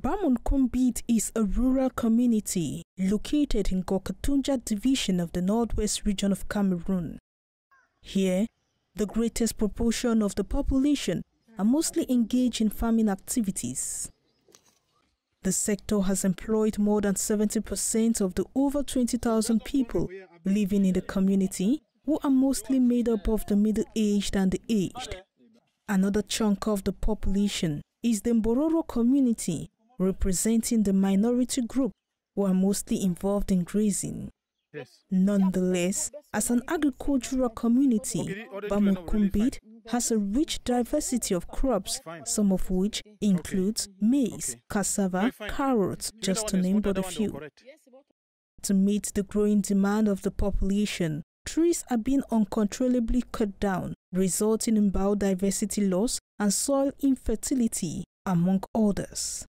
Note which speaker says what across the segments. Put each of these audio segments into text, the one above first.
Speaker 1: Bamunkumbit is a rural community located in Ngo-Ketunjia division of the northwest region of Cameroon. Here, the greatest proportion of the population are mostly engaged in farming activities. The sector has employed more than 70% of the over 20,000 people living in the community who are mostly made up of the middle-aged and the aged. Another chunk of the population is the Mbororo community, representing the minority group who are mostly involved in grazing.
Speaker 2: Yes.
Speaker 1: Nonetheless, as an agricultural community, Bamunkumbit has a rich diversity of crops, some of which includes maize, cassava, carrots, just to name but a few. To meet the growing demand of the population, trees are being uncontrollably cut down, resulting in biodiversity loss and soil infertility, among others.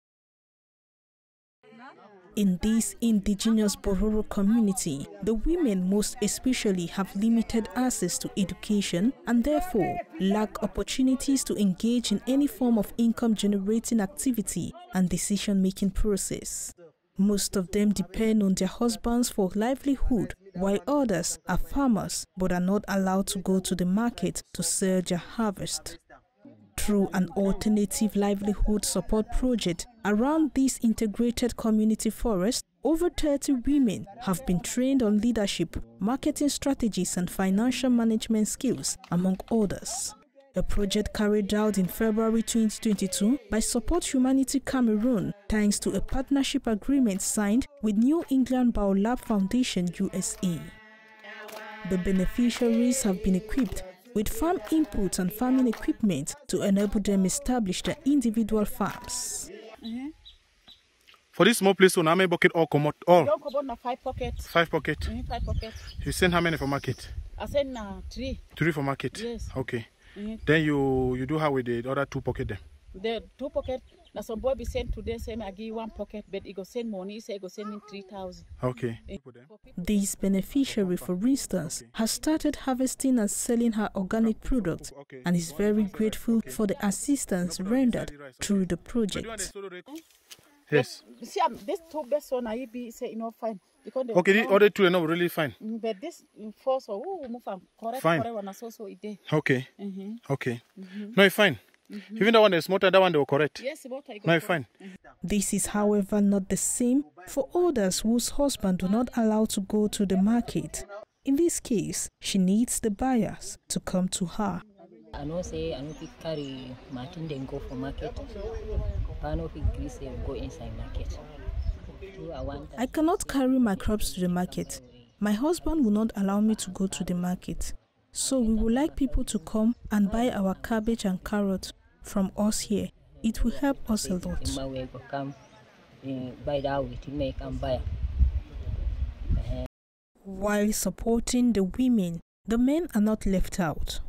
Speaker 1: In this indigenous Bororo community, the women most especially have limited access to education and therefore lack opportunities to engage in any form of income generating activity and decision making process. Most of them depend on their husbands for livelihood, while others are farmers but are not allowed to go to the market to sell their harvest. Through an alternative livelihood support project around this integrated community forest, over 30 women have been trained on leadership, marketing strategies, and financial management skills, among others. A project carried out in February 2022 by Support Humanity Cameroon, thanks to a partnership agreement signed with New England Biolab Foundation USA. The beneficiaries have been equipped with farm inputs and farming equipment to enable them establish their individual farms.
Speaker 2: For this small place, so how many bucket all come out? All
Speaker 3: Don't come on five pockets.
Speaker 2: five pocket.
Speaker 3: Mhm, Five pockets.
Speaker 2: You send how many for market?
Speaker 3: I send uh, three.
Speaker 2: Three for market.
Speaker 3: Yes.
Speaker 2: Okay.
Speaker 3: Mhm.
Speaker 2: Then you you do how with the other two pocket then.
Speaker 3: The two pocket. Now some boy be sent today say me I give you one pocket, but he go send money. He say he go send me three thousand.
Speaker 2: Okay.
Speaker 1: This beneficiary, for instance, has started harvesting and selling her organic products and is very grateful for the assistance rendered through the project.
Speaker 2: Yes.
Speaker 3: See, um, this two best one I be say you know fine because the
Speaker 2: Okay, the other two are not really fine.
Speaker 3: Mm, but this mm, first one, ooh, move am correct,
Speaker 2: Fine.
Speaker 3: correct one, so so it dey.
Speaker 2: Okay.
Speaker 3: Mhm.
Speaker 2: Okay. No, it's fine. Mm-hmm. Even that one is smarter, that one they were correct.
Speaker 3: Yes, what I go
Speaker 2: No, fine. Mm-hmm.
Speaker 1: This is, however, not the same for others whose husband do not allow to go to the market. In this case, she needs the buyers to come to her.
Speaker 4: I know say I know fit carry Martin then go for market. But I know fit gree say go inside market. I
Speaker 1: I cannot carry my crops to the market. My husband will not allow me to go to the market. So we would like people to come and buy our cabbage and carrot from us here. It will help us a lot. While supporting the women, the men are not left out.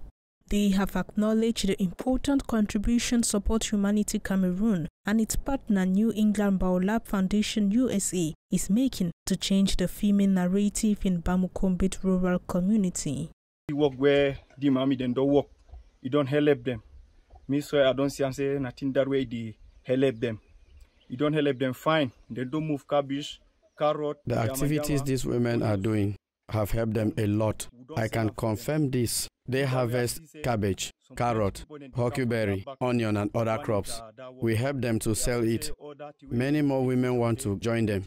Speaker 1: They have acknowledged the important contribution Support Humanity Cameroon and its partner New England Biolab Foundation USA is making to change the female narrative in Bamunkumbit rural community.
Speaker 5: the work where the mommy then don't work, you don't help them. Me so I don't see and say nothing that way they help them. You don't help them fine. They don't move cabbage, carrot.
Speaker 6: The activities
Speaker 5: yama.
Speaker 6: these women are doing have helped them a lot. I can confirm this. They harvest cabbage, carrot, huckleberry, onion, and other crops. We help them to sell it. Oh, Many more women want to join them,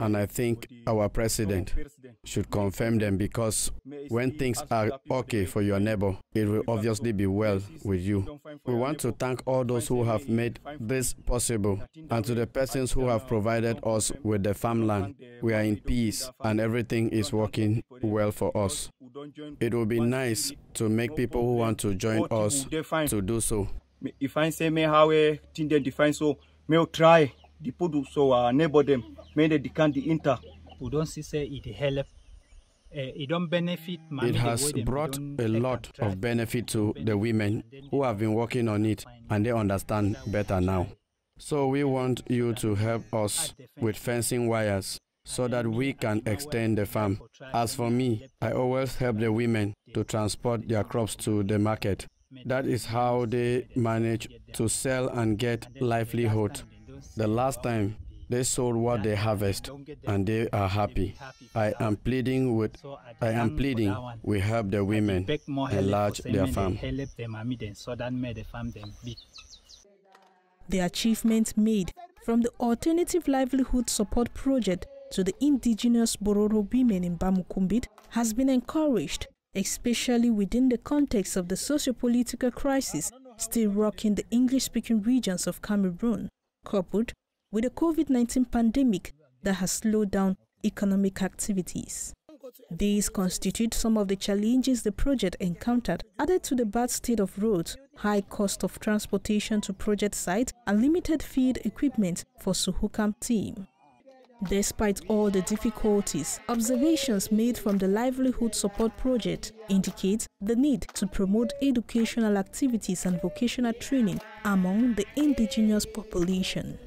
Speaker 6: and I think our president should confirm them because when things are okay for your neighbor, it will obviously be well with you. We want to thank all those who have made this possible and to the persons who have provided us with the farmland. We are in peace and everything is working well for us. It will be nice to make people who want to join us to do so.
Speaker 5: If I say me how they define so, will try the put so uh, neighbor them. Me they can the inter.
Speaker 7: Don see say it help uh, e mami
Speaker 6: It has brought a lot of benefit to the women who have been working on it and they understand better now. So we want you to help us with fencing wires so that we can extend the farm. As for me, I always help the women to transport their crops to the market. That is how they manage to sell and get livelihood. The last time they sold what they harvest and they are happy. I am pleading with I am pleading we help the women enlarge their farm.
Speaker 7: help them and then so that made the farm them big.
Speaker 1: The achievements made from the Alternative Livelihood Support Project to the indigenous Bororo women in Bamunkumbit has been encouraged, especially within the context of the socio-political crisis still rocking the English-speaking regions of Cameroon, coupled with the COVID-19 pandemic that has slowed down economic activities. These constitute some of the challenges the project encountered, added to the bad state of roads, high cost of transportation to project site, and limited field equipment for SUHUCAM team. Despite all the difficulties, observations made from the Livelihood Support Project indicate the need to promote educational activities and vocational training among the indigenous population.